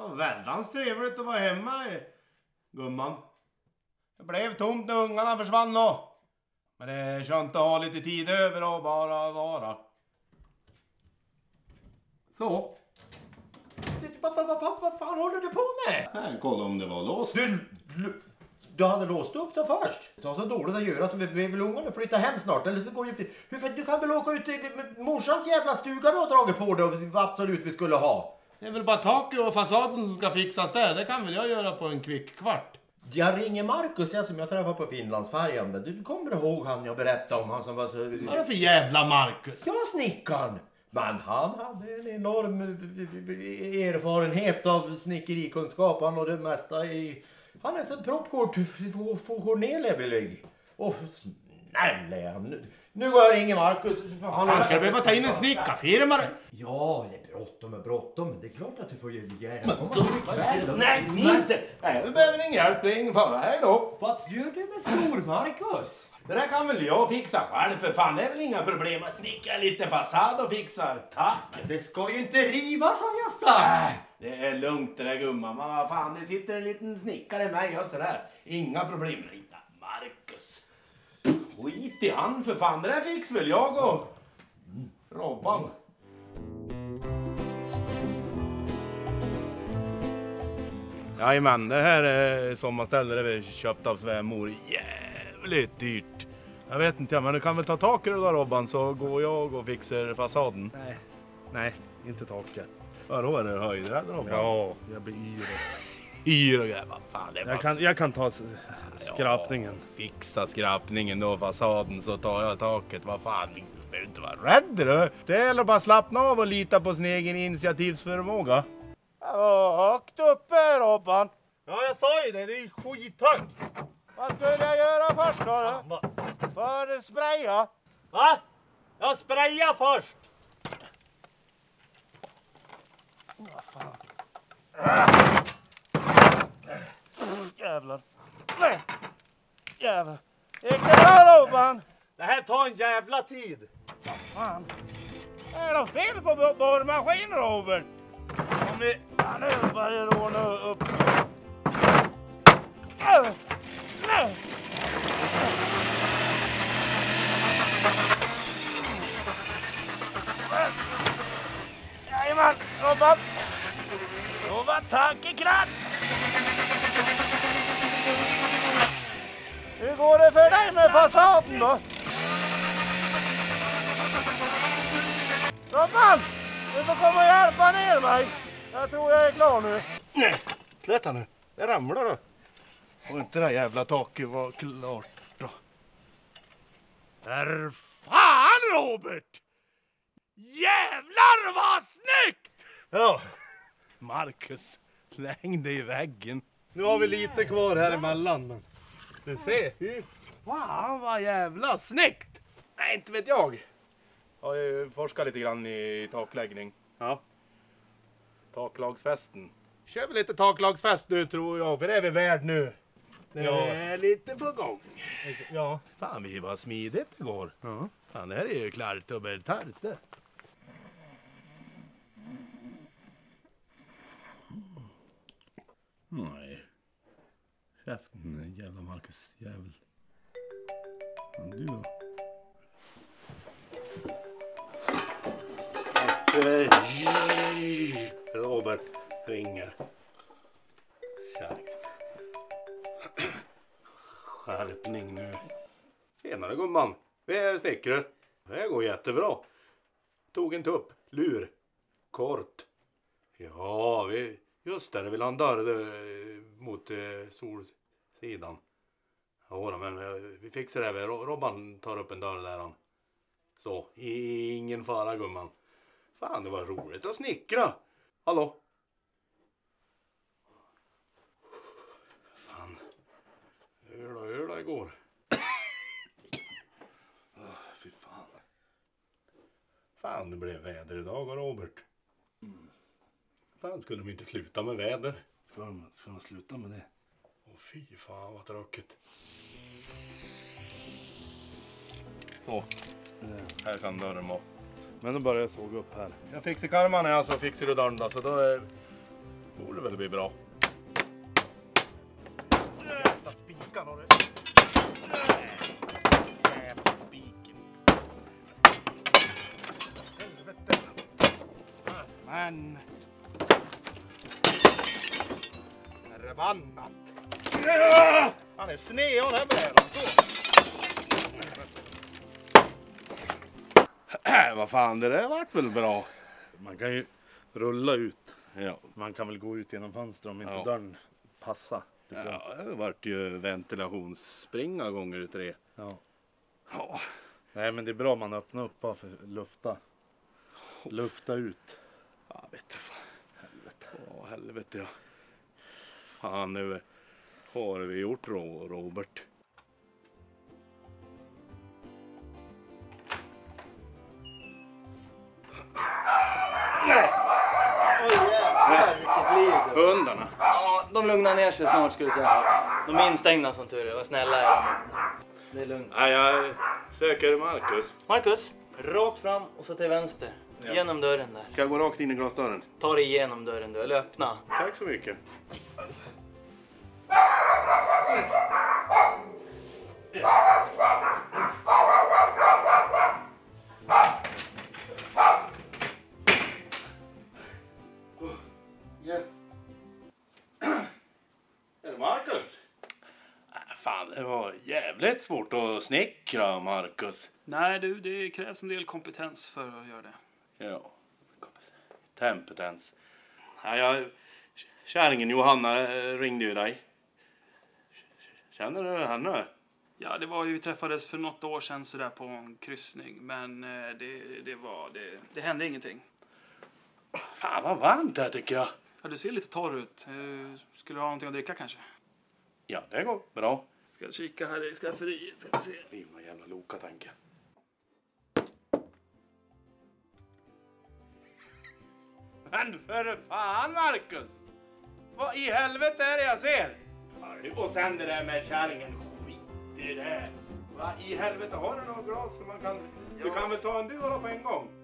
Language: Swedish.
Ja, väldans trevligt att vara hemma, eh, gumman. Det blev tomt när ungarna försvann då. Men det är skönt att ha lite tid över och bara vara. Så. Vad va, va, va, va fan håller du på med? Här, kolla om det var låst. Du, du, du hade låst upp det först. Det var så dåligt att göra så vi, vi vill ungarna flytta hem snart. Eller så går ju till... Hur, du kan väl åka ut till morsans jävla stuga och dragit på vad absolut vi skulle ha. Det är väl bara taket och fasaden som ska fixas där. Det kan väl jag göra på en kvick kvart. Jag ringer Markus, jag som jag träffade på Finlandsfärjan. Du kommer ihåg han jag berättade om? Han som var så... Vad är det för jävla Marcus? Ja, snickaren! Men han hade en enorm erfarenhet av snickerikunskap. Han och det mesta i... Han är så proppkort funktionell Och snäll är han. Nu, går jag och ringer Markus. Han ska du behöva ta in en snickarfirma? Ja, det är bråttom och bråttom. Det är klart att du får komma ikväll. Nej, Nisse! Nej, vi behöver ingen hjälp. Det är ingen fara. Hej då! Vad gör du med Stor-Markus? Det där kan väl jag fixa själv för fan. Det är väl inga problem att snickra lite fasad och fixa. Tack! Det ska ju inte rivas har jag sagt! Äh, det är lugnt det där gumman. Men vad fan, det sitter en liten snickare med och sådär. Inga problem. Skit i han för fan. Det där fixar väl jag och Robban. Jajamän, det här är sommarstället det vi köpt av svärmor. Jävligt dyrt. Jag vet inte, men du kan väl ta taket då Robban så går jag och fixar fasaden. Nej, nej, inte taket. Vadå, är det höjdrädd Robban? Ja, jag blir yr. Yr och grejer. Vad fan, det är Jag kan, jag kan ta s- skrapningen. Ja, fixa skrapningen då, fasaden, så tar jag taket. Vad fan, du behöver inte vara rädd du. Det gäller bara att slappna av och lita på sin egen initiativsförmåga. Ja, högt uppe Robban. Ja, jag sa ju det. Det är ju skithögt. Vad skulle jag göra först då? då? För spraya? Va? Jag sprayar först! Jävlar. Nej. Jävlar. Gick det bra Robban? Det här tar en jävla tid. Fan. Är det fel på bo- borrmaskin Robert? Om vi... Ja, nu börjar det ordna upp. Nej. Jajamän, Robban. Då var taket klart. Hur går det för dig med fasaden då? Robban! Du får komma och hjälpa ner mig. Jag tror jag är klar nu. Nej, nu. Det ramlar då. Och inte det där jävla taket var klart då. Är fan Robert! Jävlar vad snyggt! Ja, Marcus, släng dig i väggen. nu har vi lite kvar här emellan men... Du ser. Fy fan vad jävla snyggt! Nej, inte vet jag. Jag har ju forskat lite grann i takläggning. Ja. Taklagsfesten. Kör vi lite taklagsfest nu tror jag, för det är vi värd nu. Det Ja. är lite på gång. Ja. Fan, vi var smidigt igår. ja. Fan, det här är ju klart och betalt det. Nej. Käften, jävla Marcus jävel. Men du då? Robert ringer. Kärring. Skärpning nu. Tjenare gumman. Vi är snickare. Det går jättebra. Tog en tupp. Lur. Kort. Ja, vi, just det. Vi landar eh, mot eh, solsidan. Ja, men eh, vi fixar det. Ro- Robban tar upp en dörr där han. Så, ingen fara gumman. Fan, det var roligt att snickra. Hallå? Fan. Öl och öl igår. Åh, Fy fan. Fan, det blev väder idag Robert. Fan, skulle de inte sluta med väder? Ska de, ska de sluta med det? Åh fy fan vad tråkigt. Så. Här kan dörren vara. Men då börjar jag såga upp här. Jag fixar karmarna jag så fixar du dörren då. Så då är borde väl bli bra. Jävla spikan har du. Jävla spiken. Helvete. Men... Förbannat. Han är sned han här brädan. Äh, vad fan, det där vart väl bra. Man kan ju rulla ut. Ja. Man kan väl gå ut genom fönstret om inte Ja. dörren passar. Ja, det vart ju ventilationsspringa gånger tre. Ja. Ja. Nej men det är bra man öppnar upp bara för att lufta. Lufta ut. Ja, vet du fan. Helvete. Ja, helvete ja. Fan nu har vi gjort Ro- Robert. Hundarna. Ja, de lugnar ner sig snart ska du säga. De är instängda som tur är. Vad snälla är de. Det är lugnt. Nej, jag söker Marcus. Marcus, rakt fram och så till vänster. Genom dörren där. Ska jag gå rakt in i glasdörren? Ta dig igenom dörren du, eller öppna. Tack så mycket. Fan, det var jävligt svårt att snickra, Marcus. Nej du, det krävs en del kompetens för att göra det. Ja, kompetens. Ja, jag, kärringen Johanna eh, ringde ju dig. Känner du henne? Ja, det var ju, vi träffades för något år sedan sådär på en kryssning, men eh, det, det var, det, det hände ingenting. Fan vad varmt det här tycker jag. Ja, du ser lite torr ut. Eh, Skulle du ha någonting att dricka kanske? Ja, det går bra. Ska kika här i skafferiet, ska vi se. Det är någon jävla Loka jag. Men för fan Marcus! Vad i helvete är det jag ser? Och sen det där med kärringen. Skit i det. Vad i helvete, har du något glas som man kan... Du kan väl ta en du då på en gång?